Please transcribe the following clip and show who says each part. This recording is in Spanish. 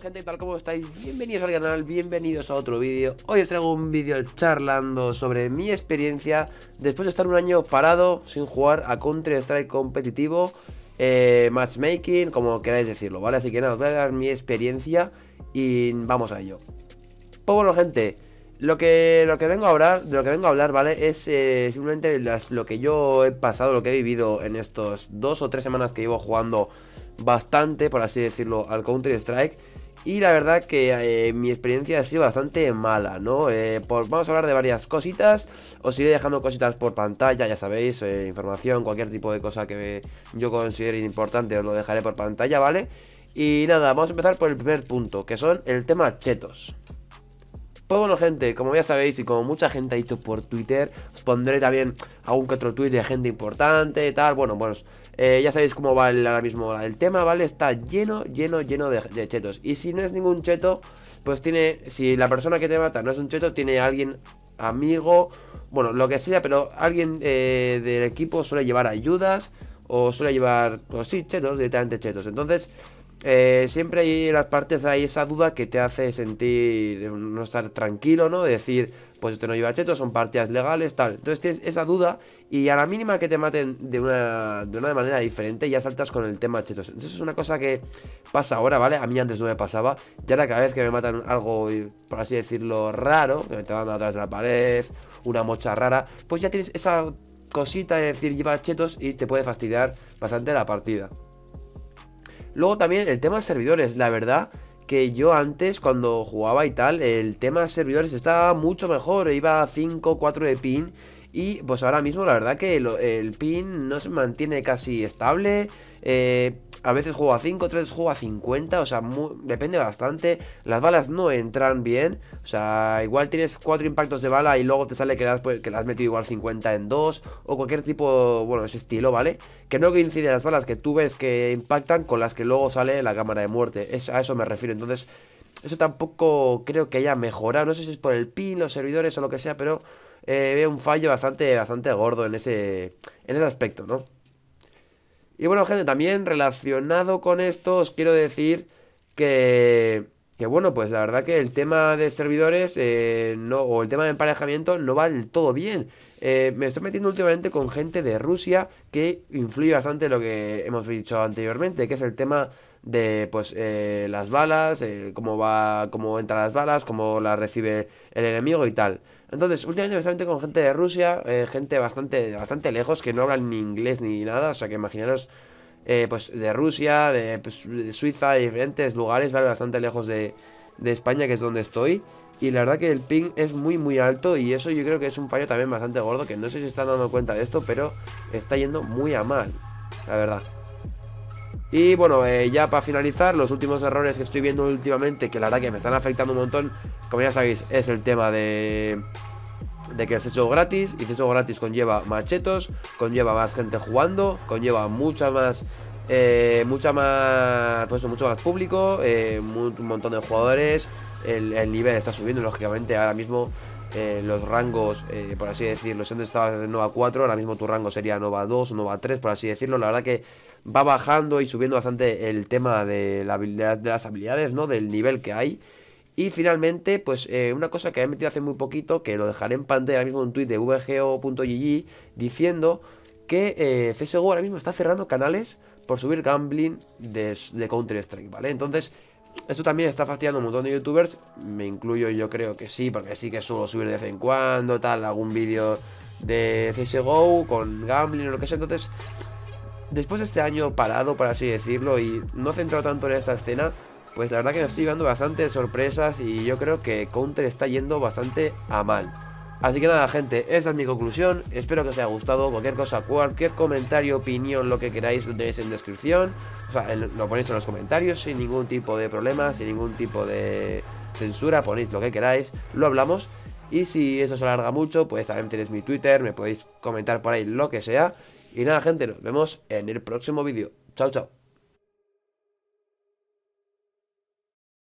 Speaker 1: gente, tal como estáis? Bienvenidos al canal, bienvenidos a otro vídeo Hoy os traigo un vídeo charlando sobre mi experiencia Después de estar un año parado sin jugar a Counter Strike competitivo eh, Matchmaking, como queráis decirlo, ¿vale? Así que nada, os voy a dar mi experiencia y vamos a ello Pues bueno gente, lo que, lo que vengo a hablar, de lo que vengo a hablar, ¿vale? Es eh, simplemente lo que yo he pasado, lo que he vivido en estos dos o tres semanas que llevo jugando bastante, por así decirlo, al Counter-Strike. Y la verdad que eh, mi experiencia ha sido bastante mala, ¿no? Eh, vamos a hablar de varias cositas. Os iré dejando cositas por pantalla, ya sabéis, eh, información, cualquier tipo de cosa que yo considere importante os lo dejaré por pantalla, ¿vale? Y nada, vamos a empezar por el primer punto, que son el tema chetos. Pues bueno gente, como ya sabéis y como mucha gente ha dicho por Twitter, os pondré también algún que otro tweet de gente importante y tal, bueno, bueno, eh, ya sabéis cómo va ahora mismo el tema, ¿vale? Está lleno, lleno, lleno de, chetos. Y si no es ningún cheto, pues tiene, si la persona que te mata no es un cheto, tiene alguien amigo, bueno, lo que sea, pero alguien eh, del equipo suele llevar ayudas o suele llevar, pues sí, chetos, directamente chetos. Entonces, eh, siempre hay las partes hay esa duda que te hace sentir no estar tranquilo, ¿no? De decir, pues esto no lleva cheto, son partidas legales, tal. Entonces tienes esa duda y a la mínima que te maten de una, de una manera diferente ya saltas con el tema chetos. Entonces es una cosa que pasa ahora, ¿vale? A mí antes no me pasaba. Ya ahora cada vez que me matan algo, por así decirlo, raro, que me te van atrás de la pared, una mocha rara, pues ya tienes esa cosita de decir lleva chetos y te puede fastidiar bastante la partida. Luego también el tema de servidores, la verdad que yo antes cuando jugaba y tal, el tema de servidores estaba mucho mejor, iba a 5, 4 de pin y pues ahora mismo la verdad que el pin no se mantiene casi estable, eh, a veces juego a 5, otras veces juego a 50, o sea, depende bastante. Las balas no entran bien, o sea, igual tienes 4 impactos de bala y luego te sale que le, has, que has metido igual 50 en 2 o cualquier tipo, bueno, ese estilo, ¿vale? Que no coincide las balas que tú ves que impactan con las que luego sale la cámara de muerte, es, a eso me refiero, entonces... Eso tampoco creo que haya mejorado. No sé si es por el pin, los servidores o lo que sea, pero eh, veo un fallo bastante, bastante gordo en ese, en ese aspecto, ¿no? Y bueno, gente, también relacionado con esto os quiero decir que, que bueno, pues la verdad que el tema de servidores eh, no, o el tema de emparejamiento no va del todo bien. Eh, me estoy metiendo últimamente con gente de Rusia que influye bastante en lo que hemos dicho anteriormente, que es el tema de pues eh, las balas, cómo va, cómo entran las balas, cómo las recibe el enemigo y tal. Entonces, últimamente me con gente de Rusia, eh, gente bastante, bastante lejos, que no hablan ni inglés ni nada, o sea que imaginaros, eh, pues de Rusia, pues, de, Suiza, de diferentes lugares, ¿vale? Bastante lejos de, de España, que es donde estoy. Y la verdad que el ping es muy muy alto y eso yo creo que es un fallo también bastante gordo, que no sé si están dando cuenta de esto, pero está yendo muy a mal, la verdad. Y bueno, eh, ya para finalizar, los últimos errores que estoy viendo últimamente, que la verdad que me están afectando un montón, como ya sabéis, es el tema de, de que el CSGO gratis, y CSGO gratis conlleva machetos, conlleva más gente jugando, conlleva mucha más, eh, mucha más, pues mucho más público, eh, un, montón de jugadores, el, el, nivel está subiendo, lógicamente, ahora mismo los rangos, por así decirlo, si antes estabas en Nova 4, ahora mismo tu rango sería Nova 2 o Nova 3, por así decirlo, la verdad que va bajando y subiendo bastante el tema de, la de las habilidades, ¿no? Del nivel que hay. Y finalmente, pues eh, una cosa que he metido hace muy poquito, que lo dejaré en pantalla ahora mismo un tweet de vgo.gg diciendo que eh, CSGO ahora mismo está cerrando canales por subir gambling de, de Counter-Strike, ¿vale? Entonces, esto también está fastidiando a un montón de youtubers, me incluyo yo creo que sí, porque sí que suelo subir de vez en cuando, tal, algún vídeo de CSGO con gambling o lo que sea, entonces después de este año parado, por así decirlo, y no centrado tanto en esta escena, pues la verdad que me estoy llevando bastantes sorpresas y yo creo que Counter está yendo bastante a mal. Así que nada, gente, esa es mi conclusión. Espero que os haya gustado. Cualquier cosa, cualquier comentario, opinión, lo que queráis, lo tenéis en descripción. O sea, lo ponéis en los comentarios sin ningún tipo de problema, sin ningún tipo de censura. Ponéis lo que queráis, lo hablamos. Y si eso se alarga mucho, pues también tenéis mi Twitter, me podéis comentar por ahí lo que sea. Y nada, gente, nos vemos en el próximo vídeo. Chao, chao.